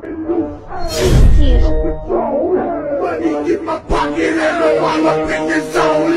Cute. Money in my pocket and no I'm up in the zone.